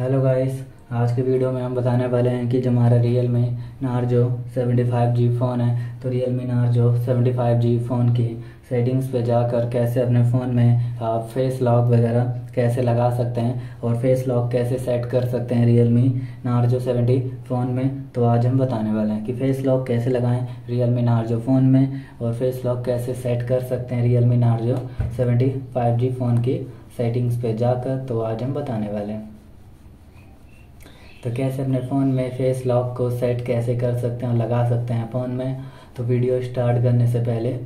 Hello guys आज के video में हम बताने वाले हैं कि जो हमारा Realme Narzo 75G phone है तो Realme Narzo 75G phone की सेटिंग्स पे जाकर कैसे अपने फ़ोन में आप फेस लॉक वगैरह कैसे लगा सकते हैं और फेस लॉक कैसे सेट कर सकते हैं रियल मी नार्जो 70 फ़ोन में तो आज हम बताने वाले हैं कि फेस लॉक कैसे लगाएँ रियल मी नार्जो फ़ोन में और फेस लॉक कैसे सेट कर सकते हैं Realme Narzo 75G phone की सेटिंग्स पे जाकर तो आज हम बताने वाले हैं। तो कैसे अपने फ़ोन में फेस लॉक को सेट कैसे कर सकते हैं और लगा सकते हैं फ़ोन में? तो वीडियो स्टार्ट करने से पहले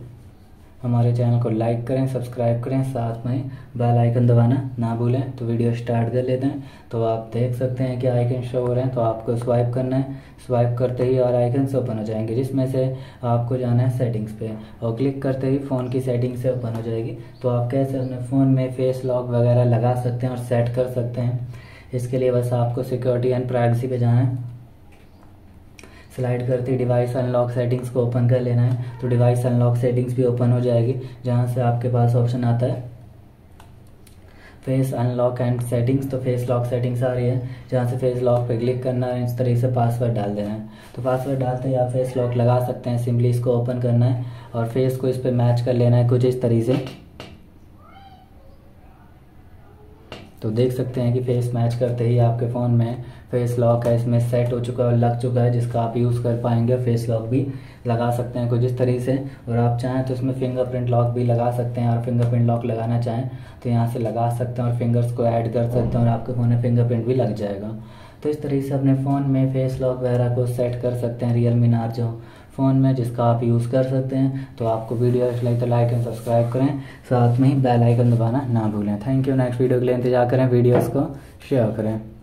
हमारे चैनल को लाइक करें सब्सक्राइब करें, साथ में बेल आइकन दबाना ना भूलें। तो वीडियो स्टार्ट कर लेते हैं। तो आप देख सकते हैं कि आइकन शो हो रहे हैं। तो आपको स्वाइप करना है। स्वाइप करते ही और आइकन से ओपन हो जाएँगे, जिसमें से आपको जाना है सेटिंग्स पे। और क्लिक करते ही फ़ोन की सेटिंग से ओपन हो जाएगी। तो आप कैसे अपने फ़ोन में फेस लॉक वगैरह लगा सकते हैं और सेट कर सकते हैं? इसके लिए बस आपको सिक्योरिटी एंड प्राइवेसी पे जाना है। स्लाइड करते डिवाइस अनलॉक सेटिंग्स को ओपन कर लेना है। तो डिवाइस अनलॉक सेटिंग्स भी ओपन हो जाएगी, जहाँ से आपके पास ऑप्शन आता है। फेस अनलॉक एंड सेटिंग्स तो फेस लॉक सेटिंग्स आ रही है, जहाँ से फेस लॉक पे क्लिक करना है, इस तरीके से पासवर्ड डाल देना है। तो पासवर्ड डालते ही आप फेस लॉक लगा सकते हैं सिंपली इसको ओपन करना है और फेस को इस पर मैच कर लेना है, कुछ इस तरीके से। तो देख सकते हैं कि फेस मैच करते ही आपके फ़ोन में फेस लॉक है, इसमें सेट हो चुका है लग चुका है, जिसका आप यूज़ कर पाएँगे फेस लॉक भी लगा सकते हैं कुछ इस तरीके से। और आप चाहें तो इसमें फिंगरप्रिंट लॉक भी लगा सकते हैं और फिंगरप्रिंट लॉक लगाना चाहें तो यहाँ से लगा सकते हैं और फिंगर्स को ऐड कर सकते हैं और आपके फ़ोन में फिंगरप्रिंट भी लग जाएगा। तो इस तरीके से अपने फ़ोन में फेस लॉक वगैरह को सेट कर सकते हैं रियल मी नार्जो फ़ोन में, जिसका आप यूज़ कर सकते हैं। तो आपको वीडियो अच्छी लगे तो लाइक एंड सब्सक्राइब करें। साथ में ही बेल आइकन दबाना ना भूलें। थैंक यू नेक्स्ट वीडियो के लिए इंतज़ार करें। वीडियोस को शेयर करें।